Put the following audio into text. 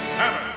Seven.